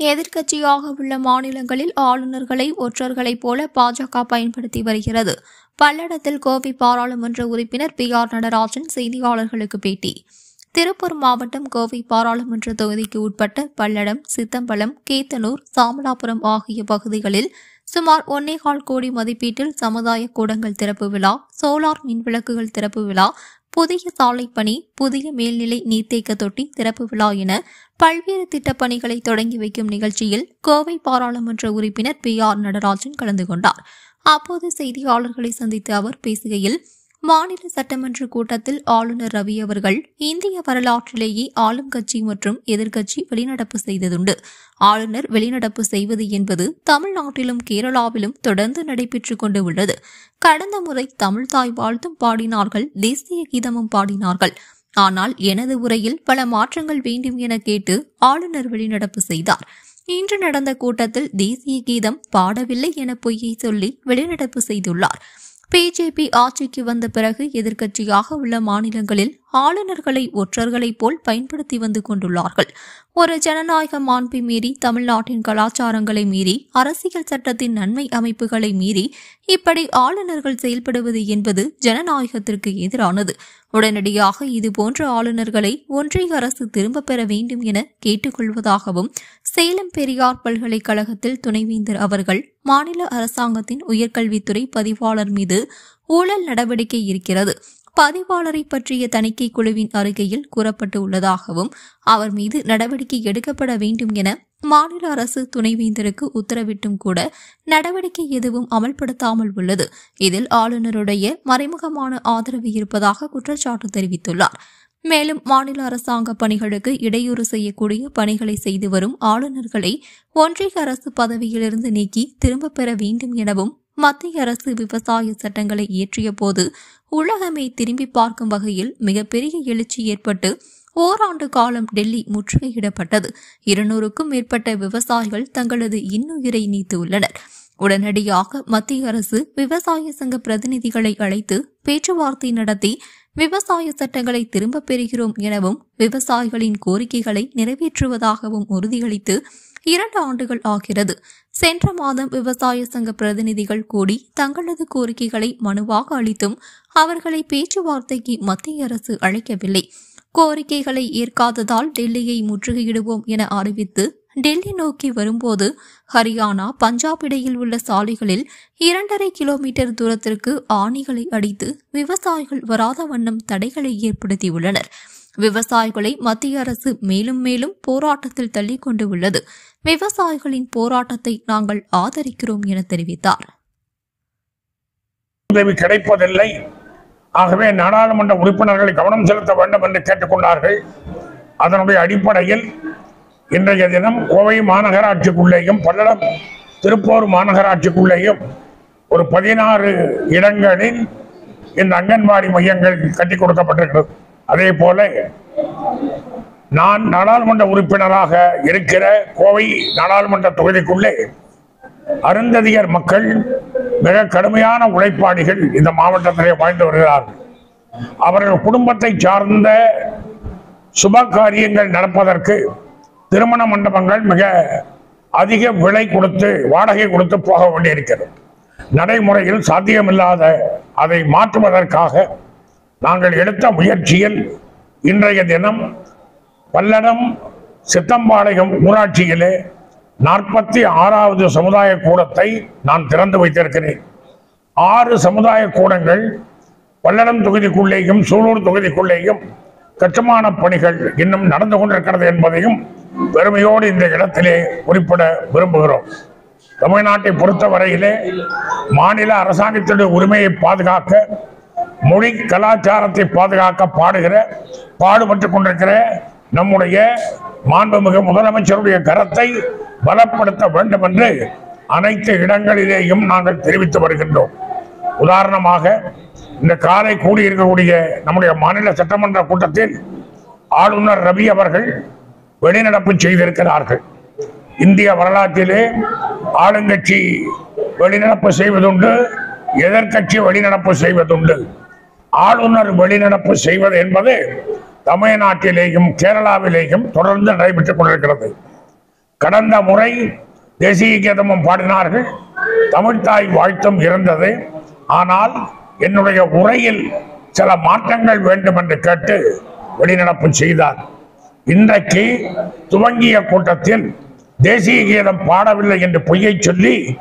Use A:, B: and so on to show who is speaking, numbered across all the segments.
A: எதிர்க்கட்சியாக உள்ள மாநிலங்களில் ஆளுநர்களை ஒற்றர்களைப் போல பாஜக பயன்படுத்தி வருகிறது. பல்லடத்தில் கோவை பாராளுமன்ற உறுப்பினர் பி ஆர் நடராஜன் செய்தியாளர்களுக்கு பேட்டி. திருப்பூர் மாவட்டம் கோவை பாராளுமன்ற தொகுதிக்கு உட்பட்ட பல்லடம் சித்தம்பலம் கேத்தனூர் சாமலாபுரம் ஆகிய பகுதிகளில் சுமார் ஒன்னேகால் கோடி மதிப்பீட்டில் சமுதாய கூடங்கள் திறப்பு விழா சோலார் மின் விளக்குகள் திறப்பு விழா புதிய சாலை பணி புதிய மேல்நிலை நீர்த்தேக்க தொட்டி திறப்பு விழா என பல்வேறு திட்டப்பணிகளை தொடங்கி வைக்கும் நிகழ்ச்சியில் கோவை பாராளுமன்ற உறுப்பினர் பி ஆர் நடராஜன் கலந்து கொண்டார். அப்போது செய்தியாளர்களை சந்தித்த அவர் பேசுகையில் மாநில சட்டமன்ற கூட்டத்தில் ஆளுநர் ரவி அவர்கள் இந்திய வரலாற்றிலேயே ஆளும் கட்சி மற்றும் எதிர்க்கட்சி வெளிநடப்பு செய்ததுண்டு. ஆளுநர் வெளிநடப்பு செய்வது என்பது தமிழ்நாட்டிலும் கேரளாவிலும் தொடர்ந்து நடைபெற்றுக் கொண்டு உள்ளது. கடந்த முறை தமிழ்தாய் வாழ்த்தும் பாடினார்கள் தேசிய கீதமும் பாடினார்கள். ஆனால் எனது உரையில் பல மாற்றங்கள் வேண்டும் என கேட்டு ஆளுநர் வெளிநடப்பு செய்தார். இன்று நடந்த கூட்டத்தில் தேசிய கீதம் பாடவில்லை என பொய்யை சொல்லி வெளிநடப்பு செய்துள்ளார். பிஜேபி ஆட்சிக்கு வந்த பிறகு எதிர்க்கட்சியாக உள்ள மாநிலங்களில் ஆளுநர்களை ஒற்றர்களைப் போல் பயன்படுத்தி வந்து கொண்டுள்ளார்கள். ஒரு ஜனநாயக மாண்பை மீறி தமிழ்நாட்டின் கலாச்சாரங்களை மீறி அரசியல் சட்டத்தின் நன்மை அமைப்புகளை மீறி இப்படி ஆளுநர்கள் செயல்படுவது என்பது ஜனநாயகத்திற்கு எதிரானது. உடனடியாக இதுபோன்ற ஆளுநர்களை ஒன்றிய அரசு திரும்பப் பெற வேண்டும் என கேட்டுக்கொள்வதாகவும் சேலம் பெரியார் பல்கலைக்கழகத்தில் துணைவேந்தர் அவர்கள் மாநில அரசாங்கத்தின் உயர்கல்வித்துறை பதிவாளர் மீது ஊழல் நடவடிக்கை இருக்கிறது. பதிவாளரை பற்றிய தணிக்கை குழுவின் அறிக்கையில் கூறப்பட்டு உள்ளதாகவும் அவர் மீது நடவடிக்கை எடுக்கப்பட வேண்டும் என மாநில அரசு துணைவேந்தருக்கு உத்தரவிட்டும் கூட நடவடிக்கை எதுவும் அமல்படுத்தாமல் உள்ளது. இதில் ஆளுநருடைய மறைமுகமான ஆதரவு இருப்பதாக குற்றச்சாட்டு தெரிவித்துள்ளார். மேலும் மாநில அரசாங்க பணிகளுக்கு இடையூறு செய்யக்கூடிய பணிகளை செய்து வரும் ஆளுநர்களை ஒன்றிய அரசு பதவியிலிருந்து நீக்கி திரும்பப் பெற வேண்டும் எனவும் மத்திய அரசு விவசாய சட்டங்களை இயற்றிய போது உலகமே திரும்பி பார்க்கும் வகையில் மிகப்பெரிய எழுச்சி ஏற்பட்டு ஓராண்டு காலம் டெல்லி முற்றுகையிடப்பட்டது. இருநூறுக்கும் மேற்பட்ட விவசாயிகள் தங்களது இன்னுயிரை நீத்துள்ளனர். உடனடியாக மத்திய அரசு விவசாய சங்க பிரதிநிதிகளை அழைத்து பேச்சுவார்த்தை நடத்தி விவசாய சட்டங்களை திரும்பப் பெறுகிறோம் எனவும் விவசாயிகளின் கோரிக்கைகளை நிறைவேற்றுவதாகவும் உறுதியளித்து இரண்டு ஆண்டுகள் ஆகிறது. சென்ற மாதம் விவசாய சங்க பிரதிநிதிகள் கூடி தங்களது கோரிக்கைகளை மனுவாக அளித்தும் அவர்களை பேச்சுவார்த்தைக்கு மத்திய அரசு அழைக்கவில்லை. கோரிக்கைகளை ஏற்காததால் டெல்லியை முற்றுகையிடுவோம் என அறிவித்து டெல்லி நோக்கி வரும்போது ஹரியானா பஞ்சாப் இடையில் உள்ள சாலைகளில் இரண்டரை கிலோமீட்டர் தூரத்திற்கு ஆணிகளை அடித்து விவசாயிகள் வராத வண்ணம் தடைகளை ஏற்படுத்தியுள்ளனர். விவசாயிகளை மத்திய அரசு மேலும் மேலும் போராட்டத்தில் தள்ளிக்கொண்டு உள்ளது. விவசாயிகளின் போராட்டத்தை நாங்கள் ஆதரிக்கிறோம் என தெரிவித்தார்.
B: உதவி கிடைப்பதில்லை. ஆகவே நாடாளுமன்ற உறுப்பினர்களை கவனம் செலுத்த வேண்டும் என்று கேட்டுக்கொண்டார்கள் அதனுடைய அடிப்படையில் இன்றைய தினம் கோவை மாநகராட்சிக்குள்ளேயும் பல்லடம் திருப்பூர் மாநகராட்சிக்குள்ளேயும் ஒரு பதினாறு இடங்களில் இந்த அங்கன்வாடி மையங்கள் கட்டி கொடுக்கப்பட்டிருக்கிறது. அதே போல நான் நாடாளுமன்ற உறுப்பினராக இருக்கிற கோவை நாடாளுமன்ற தொகுதிக்குள்ளே அருந்ததியர் மக்கள் மிக கடுமையான உழைப்பாளிகள் இந்த மாவட்டத்திலே வாழ்ந்து வருகிறார்கள். அவர்கள் குடும்பத்தை சார்ந்த சுப காரியங்கள் நடப்பதற்கு திருமண மண்டபங்கள் மிக அதிக விலை கொடுத்து வாடகை கொடுத்து போக வேண்டியிருக்கிறது. நடைமுறையில் சாத்தியமில்லாத அதை மாற்றுவதற்காக நாங்கள் எடுத்த முயற்சியில் இன்றைய தினம் பல்லடம் சித்தம்பாளையம் ஊராட்சியிலே நாற்பத்தி ஆறாவது சமுதாய கூடத்தை நான் திறந்து வைத்திருக்கிறேன். ஆறு சமுதாய கூடங்கள் பல்லடம் தொகுதிக்குள்ளேயும் சூலூர் தொகுதிக்குள்ளேயும் கட்டுமான பணிகள் இன்னும் நடந்து கொண்டிருக்கிறது என்பதையும் பெருமையோடு இந்த இடத்திலே குறிப்பிட விரும்புகிறோம். தமிழ்நாட்டை பொறுத்தவரையிலே மாநில அரசாங்கத்தினுடைய உரிமையை பாதுகாக்க மொழி கலாச்சாரத்தை பாதுகாக்க பாடுகிற பாடுபட்டுக் கொண்டிருக்கிற நம்முடைய மாண்புமிகு முதலமைச்சருடைய கரத்தை பலப்படுத்த வேண்டும் என்று அனைத்து இடங்களிலேயும் நாங்கள் தெரிவித்து வருகின்றோம். உதாரணமாக இந்த காலை கூடியிருக்கக்கூடிய நம்முடைய மாநில சட்டமன்ற கூட்டத்தில் ஆளுநர் ரவி அவர்கள் வெளிநடப்பு செய்திருக்கிறார்கள். இந்திய வரலாற்றிலே ஆளுங்கட்சி வெளிநடப்பு செய்வதுண்டு எதிர்க்கட்சி வெளிநடப்பு செய்வதுண்டு. ஆளுநர் வெளிநடப்பு செய்வது என்பது தமிழ்நாட்டிலேயும் கேரளாவிலேயும் தொடர்ந்து நடைபெற்றுக் கொண்டிருக்கிறது. கடந்த முறை தேசிய கீதமும் பாடினார்கள் தமிழ்தாய் வாழ்த்தும் இருந்தது. ஆனால் என்னுடைய உரையில் சில மாற்றங்கள் வேண்டும் என்று கேட்டு வெளிநடப்பு செய்தார். இன்றைக்கு துவங்கிய கூட்டத்தில் தேசிய கீதம் பாடவில்லை என்று பொய்யை சொல்லி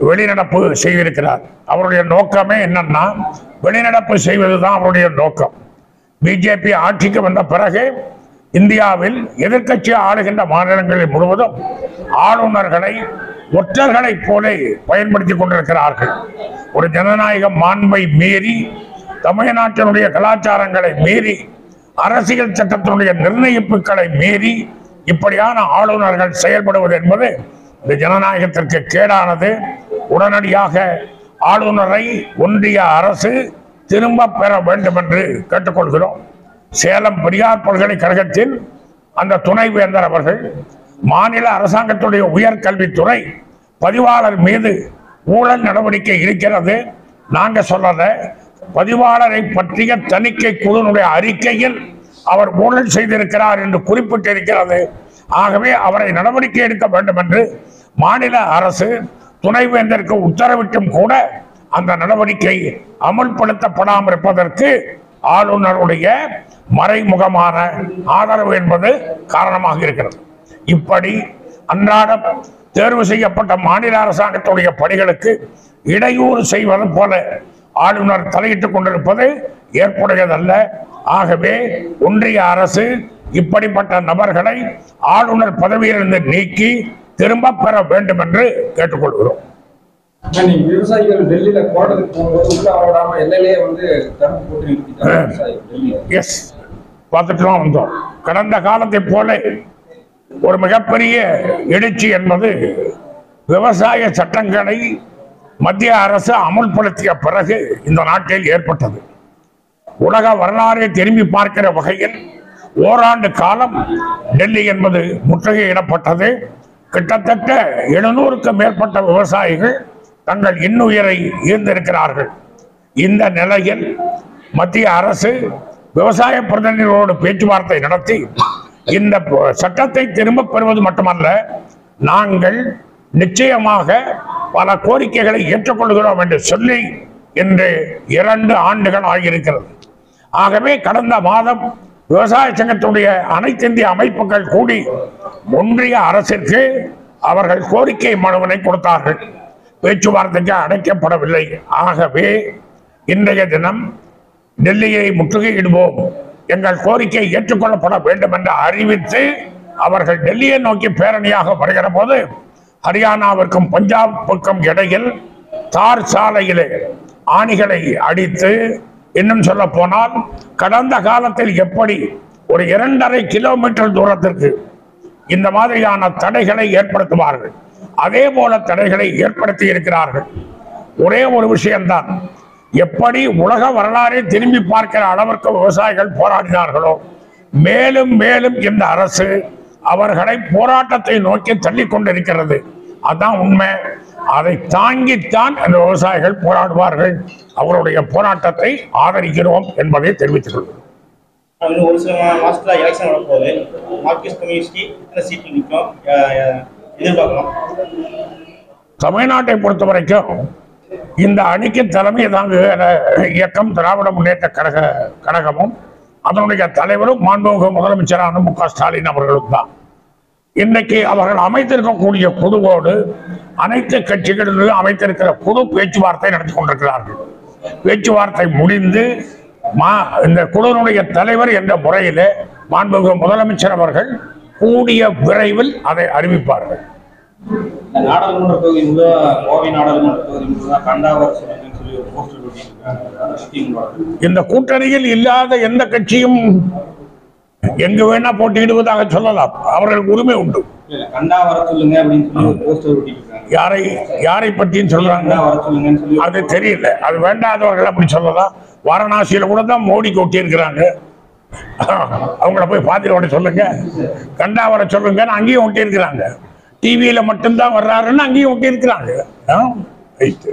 B: வெளிநடப்பு செய்திருக்கிறார். அவருடைய நோக்கமே என்னன்னா வெளிநடப்பு செய்வதுதான் அவருடைய நோக்கம். பிஜேபி ஆட்சிக்கு வந்த பிறகு இந்தியாவில் எதிர்க்கட்சி ஆளுகின்ற மாநிலங்களில் முழுவதும் ஆளுநர்களை ஒற்றர்களைப் போல பயன்படுத்தி கொண்டிருக்கிறார்கள். ஒரு ஜனநாயக மாண்பை மீறி தமிழ்நாட்டினுடைய கலாச்சாரங்களை மீறி அரசியல் சட்டத்தினுடைய நிர்ணயிப்புகளை மீறி இப்படியான ஆளுநர்கள் செயல்படுவது என்பது இந்த ஜனநாயகத்திற்கு கேடானது. உடனடியாக ஆளுநரை ஒன்றிய அரசு திரும்ப பெற வேண்டும் என்று கேட்டுக்கொள்கிறோம். சேலம் பெரியார் பல்கலைக்கழகத்தில் அந்த துணைவேந்தர் அவர்கள் மாநில அரசாங்கத்துடைய உயர்கல்வித்துறை பதிவாளர் மீது ஊழல் நடவடிக்கை இருக்கிறது. நாங்கள் சொல்லலை பதிவாளரை பற்றிய தணிக்கை குழுனுடைய அறிக்கையில் அவர் ஊழல் செய்திருக்கிறார் என்று குறிப்பிட்டிருக்கிறது. ஆகவே அவரை நடவடிக்கை எடுக்க வேண்டும் என்று மாநில அரசு துணைவேந்தருக்கு உத்தரவிட்டும் கூட அந்த நடவடிக்கை அமல்படுத்தப்படாமல் இருப்பதற்கு ஆளுநருடைய மறைமுகமான ஆதரவு என்பது காரணமாக இருக்கிறது. இப்படி அன்றாடம் தேர்வு செய்யப்பட்ட மாநில அரசாங்கத்துடைய பணிகளுக்கு இடையூறு செய்வது போல ஆளுநர் தலையிட்டுக் கொண்டிருப்பது ஏற்புடையதல்ல. ஆகவே ஒன்றிய அரசு இப்படிப்பட்ட நபர்களை ஆளுநர் பதவியிலிருந்து நீக்கி திரும்ப பெற வேண்டும் என்று கேட்டுக்கொள்கிறோம்.
C: ஆனா, நீங்க விவசாயிகள் டெல்லியில போடுறதுக்கு போகும்போது உள்ள விடாம எல்லையிலேயே வந்து தடுப்பு போட்டு நிறுத்திட்டாங்க விவசாயிகள் டெல்லியில.
B: எஸ் பார்த்துட்டு தான் வந்தோம். கடந்த காலத்தை போல ஒரு மிகப்பெரிய எழுச்சி என்பது விவசாய சட்டங்களை மத்திய அரசு அமுல்படுத்திய பிறகு இந்த நாட்டில் ஏற்பட்டது. உலக வரலாறை திரும்பி பார்க்கிற வகையில் ஓராண்டு காலம் டெல்லி என்பது முற்றுகையிடப்பட்டது. கிட்டத்தட்ட எழுநூறுக்கும் மேற்பட்ட விவசாயிகள் தங்கள் இன்னுயிரை ஈர்ந்திருக்கிறார்கள். இந்த நிலையில் மத்திய அரசு விவசாய பிரதிநிதிகளோடு பேச்சுவார்த்தை நடத்தி இந்த சட்டத்தை திரும்ப பெறுவது மட்டுமல்ல நாங்கள் நிச்சயமாக பல கோரிக்கைகளை ஏற்றுக்கொள்கிறோம் என்று சொல்லி இன்று இரண்டு ஆண்டுகள் ஆகியிருக்கிறது. ஆகவே கடந்த மாதம் விவசாய சங்கத்துடைய அனைத்து இந்திய அமைப்புகள் கூடி ஒன்றிய அரசிற்கு அவர்கள் கோரிக்கை மனுவினை கொடுத்தார்கள். பேச்சுவார்த்தைக்கு அடைக்கப்படவில்லை ஆகவே இன்றைய தினம் டெல்லியை முற்றுகையிடுவோம். எங்கள் கோரிக்கை ஏற்றுக்கொள்ளப்பட வேண்டும் என்று அறிவித்து அவர்கள் டெல்லியை நோக்கி பேரணியாக வருகிற போது ஹரியானாவிற்கும் பஞ்சாப் பக்கம் இடையில் தார் சாலையிலே ஆணிகளை அடித்து இன்னும் சொல்ல போனால் கடந்த காலத்தில் எப்படி ஒரு இரண்டரை கிலோமீட்டர் தூரத்திற்கு இந்த மாதிரியான தடைகளை ஏற்படுத்துவார்கள் அதே போல தடைகளை ஏற்படுத்தி இருக்கிறார்கள். ஒரே ஒரு விஷயம்தான் எப்படி உலக வரலாறை திரும்பி பார்க்கிற அளவிற்கு விவசாயிகள் போராடினார்களோ மேலும் மேலும் இந்த அரசு அவர்களை போராட்டத்தை நோக்கி தள்ளிக் கொண்டிருக்கிறது. அதான் உண்மை. அதை தாங்கித்தான் அந்த விவசாயிகள் போராடுவார்கள். அவருடைய போராட்டத்தை ஆதரிக்கிறோம் என்பதை தெரிவித்துக் கொள்கிறோம்.
D: இன்னும் ஒரு சில மா- மாசத்துல எலெக்ஷன் வரப்போகுது. மார்க்சிஸ்ட் கம்யூனிஸ்ட் எத்தனை சீட்டு நிற்கும் எதிர்பார்க்கலாம்.
B: தமிழ்நாட்டை பொறுத்த வரைக்கும் இந்த அணிக்கு தலைமை தாங்குகிற இயக்கம் திராவிட முன்னேற்ற கழக கழகமும் அதனுடைய தலைவரும் மாண்புமிகு முதலமைச்சரான மு க ஸ்டாலின் அவர்களும் தான். இன்னைக்கு அவர்கள் அமைத்திருக்கக்கூடிய குழுவோடு அனைத்து கட்சிகளிலும் அமைத்திருக்கிற குழு பேச்சுவார்த்தை நடத்தி கொண்டிருக்கிறார்கள். பேச்சுவார்த்தை முடிந்து மா இந்த குழுவினுடைய தலைவர் என்ற முறையிலே மாண்புமிகு முதலமைச்சர் அவர்கள் கூடிய விரைவில் அதை அறிவிப்பார்கள்.
C: நாடாளுமன்ற தொகுதி கோவை நாடாளுமன்ற தொகுதி கண்டாவர்
B: இந்த கூட்டணியில் இல்லாத எந்த கட்சியும் எங்கு வேணா போட்டியிடுவதாக சொல்லலாம். அவர்களுக்கு உரிமை உண்டு. யாரை யாரை பற்றியும் சொல்றாங்க? அது தெரியல. அது வேண்டாதவர்கள் அப்படி சொல்லலாம். வாரணாசியில கூட தான் மோடி கொட்டி இருக்கிறாங்க அவங்கள போய் பார்த்துட்டு வர சொல்லுங்க. கண்டா வர சொல்லுங்கன்னு அங்கேயும் ஒட்டி இருக்கிறாங்க டிவியில மட்டும்தான் வர்றாருன்னு அங்கேயும் ஒட்டி இருக்கிறாங்க ரைட்டு.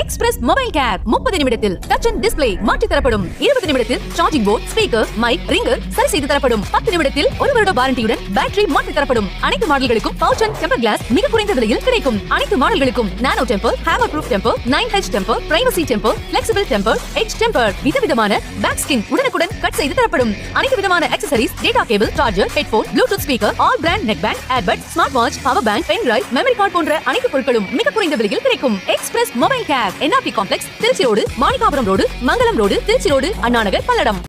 E: எக்ஸ்பிரஸ் மொபைல் கேர் முப்பது நிமிடத்தில் டச் அண்ட் டிஸ்பிளே மாற்றி தரப்படும். இருபது நிமிடத்தில் charging port speaker mic ringer சரி செய்து தரப்படும். பத்து நிமிடத்தில் ஒரு வருட வாரண்டியுடன் பேட்டரி மாற்றி தரப்படும். அனைத்து மாடல்களுக்கும் பவுச் அண்ட் டெம்பர் கிளாஸ் மிக குறைந்த விலையில் கிடைக்கும். அனைத்து மாடல்களுக்கும் nano temper hammer proof temper nine H temper privacy temper flexible temper H temper விதவிதமான பேக் ஸ்கின் உடனுக்குடன் கட் செய்து தரப்படும். அனைத்து விதமான accessories data cable charger headphone Bluetooth speaker all brand neck band earbud smart watch power bank pen drive memory card போன்ற அனைத்து பொருட்களும் மிக குறைந்த விலையில் கிடைக்கும். Express mobile care NRP complex Trichy road Manikkapuram road Mangalam road Trichy road Annanagar Palladam